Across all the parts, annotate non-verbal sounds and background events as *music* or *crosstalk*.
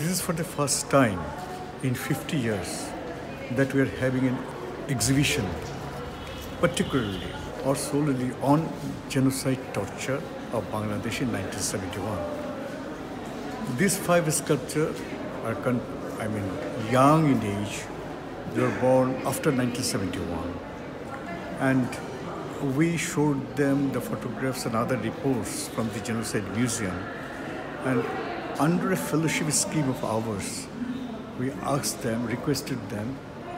This is for the first time in 50 years that we are having an exhibition, particularly or solely on genocide torture of Bangladesh in 1971. These five sculptures are, I mean, young in age. They were born after 1971. And we showed them the photographs and other reports from the Genocide Museum. And under a fellowship scheme of ours, we asked them, requested them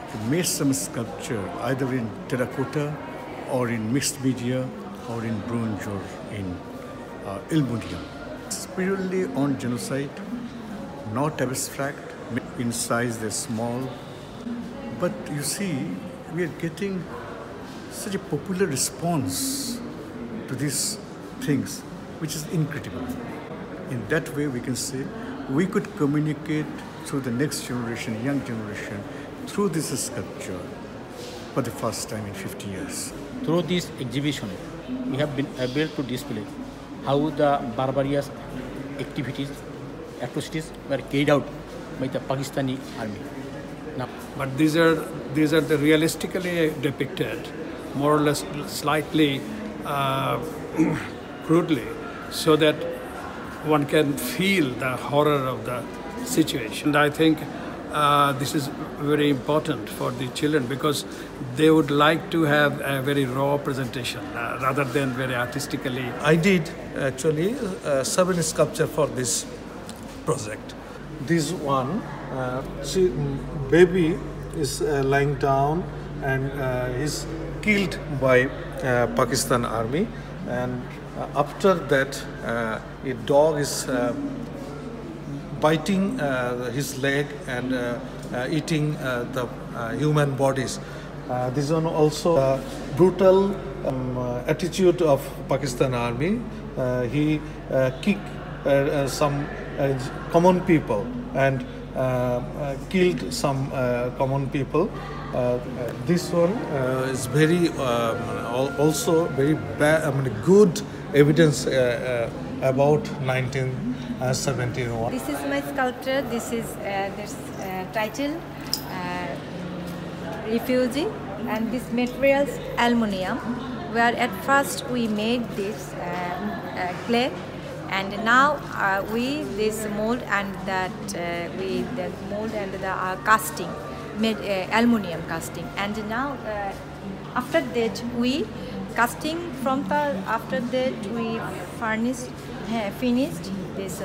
to make some sculpture either in terracotta or in mixed media or in bronze or in uh. It's purely on genocide, not abstract. In size, they're small. But you see, we are getting such a popular response to these things, which is incredible. In that way, we can say we could communicate through the next generation, young generation, through this sculpture for the first time in 50 years. Through this exhibition, we have been able to display how the barbarous activities, atrocities were carried out by the Pakistani army. Now, but these are these are the realistically depicted, more or less slightly uh, *clears throat* crudely, so that one can feel the horror of the situation. And I think uh, this is very important for the children because they would like to have a very raw presentation uh, rather than very artistically. I did actually uh, seven sculpture for this project. This one, uh, she, baby is uh, lying down and uh, is killed by Pakistan army and uh, after that uh, a dog is uh, biting uh, his leg and uh, uh, eating the human bodies. this one also brutal um, attitude of Pakistan army. he kick some common people and Uh, uh, killed some uh, common people. Uh, this one uh, is very also very bad, I mean, good evidence uh, about 1971. This is my sculpture. This is this title refugee and this materials aluminium where at first we made this um, uh, clay and now uh, we this mold and that uh, we the mold and the uh, casting made aluminium casting and now after that we casting from the after that we furnished finished this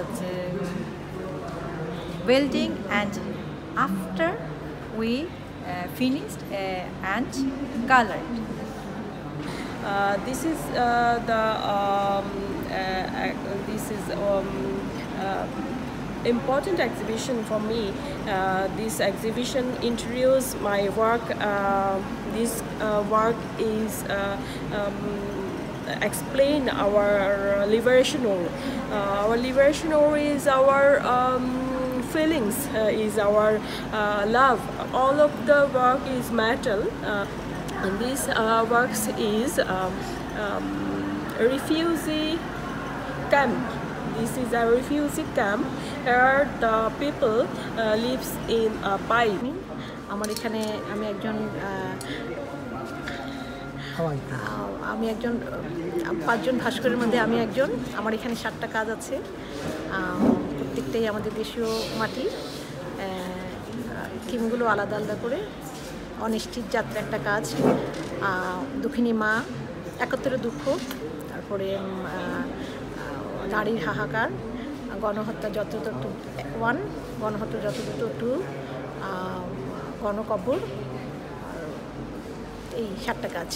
welding and after we uh, finished uh, and colored. Uh, this is the um, this is um, important exhibition for me. Uh, this exhibition introduced my work. Uh, this uh, work is um, explain our liberation war. our liberation is our um, feelings uh, is our uh, love all of the work is metal uh, and this uh, works is um, um, refugee camp. This is a refugee camp where the people uh, lives in a pipe আমার এখানে আমি একজন আমি একজন পাঁচজন ভাস্করের মধ্যে আমি একজন। আমার এখানে সাতটা কাজ আছে। প্রত্যেকটাই আমাদের দেশীয় মাটি। থিমগুলো আলাদা আলাদা করে অনিশ্চিত যাত্রা একটা কাজ। দুঃখিনী মা একত্রে দুঃখ, তারপরে নারীর হাহাকার, গণহত্যা যত ওয়ান গণহত্যা যত টু গণকবর এই সাতটা কাজ।